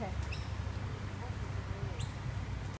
Okay.